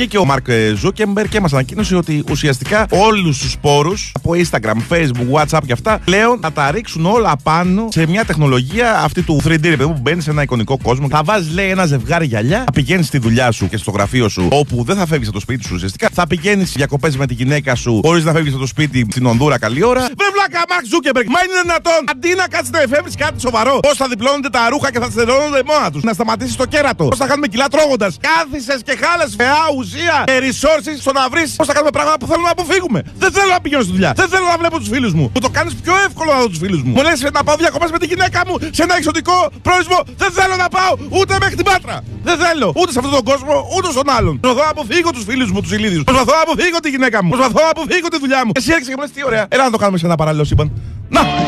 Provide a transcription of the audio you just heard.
Βγήκε ο Μαρκ Ζούκερμπεργκ και μας ανακοίνωσε ότι ουσιαστικά όλους τους πόρους από Instagram, Facebook, WhatsApp και αυτά πλέον θα τα ρίξουν όλα πάνω σε μια τεχνολογία αυτή του 3D ρε παιδί μου, που μπαίνει σε ένα εικονικό κόσμο. Θα βάζεις, λέει, ένα ζευγάρι γυαλιά, θα πηγαίνεις στη δουλειά σου και στο γραφείο σου, όπου δεν θα φεύγεις από το σπίτι σου ουσιαστικά. Θα πηγαίνεις διακοπές με τη γυναίκα σου, χωρίς να φεύγεις από το σπίτι στην Ονδούρα καλή ώρα. Βρε βλάκα, Μαρκ Ζούκερμπεργκ, μα είναι δυνατόν αντί να κάτσεις να εφεύρεις κάτι σοβαρό, πώς θα διπλώνονται τα ρούχα και θα σιδερώνονται μόνα τους, να σταματήσει το κέρατο, πώς θα χάνουμε κιλά τρώγοντας. Κάθισες και χάλασες φαιά ουσία και resources στο να βρεις πώς θα κάνουμε πράγματα που θέλουμε να αποφύγουμε. Δεν θέλω να πηγαίνω στη δουλειά. Δεν θέλω να βλέπω τους φίλους μου. Μου το κάνεις πιο εύκολο να δω τους φίλους μου. Μου λες να πάω διακοπές με τη γυναίκα μου σε ένα εξωτικό προορισμό. Δεν θέλω να πάω ούτε μέχρι την πάτρα. Δεν θέλω ούτε σε αυτόν τον κόσμο ούτε στον άλλον. Προσπαθώ να αποφύγω τους φίλους μου, τους ηλίδιους. Προσπαθώ να αποφύγω τη γυναίκα μου. Προσπαθώ να αποφύγω τη δουλειά μου. Εσύ έρχεσαι και μου λες τι ωραία. Έλα να το κάνουμε σε ένα Carlos Iván. ¡No!